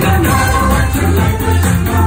Jannah, I Jannah.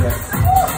Yes.